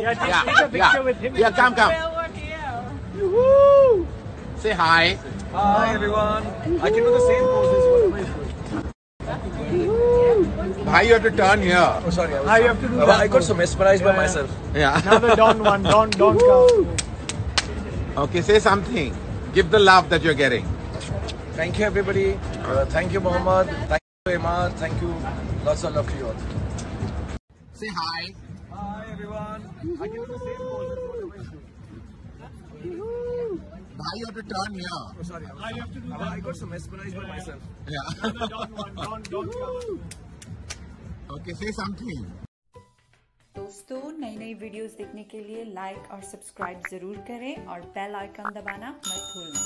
Yeah, just Yeah, take a picture yeah. with him. Yeah, come, come. Say hi. Hi everyone. I can do the same poses. Whatever is you have to turn here? Oh sorry. I, was Now you have to do that I got so mesmerized by Yeah, yeah. myself. Yeah. Now the Don one. Don, Don come. Okay, say something. Give the love that you're getting. Thank you everybody. Uh, thank you Mohammed. Thank you Emaar. Thank you. Lots of love to you all. Say hi. भाई अब turn या okay से something दोस्तों नई नई videos देखने के लिए लाइक और सब्सक्राइब ज़रूर करें और बेल आइकन दबाना मत भूलना।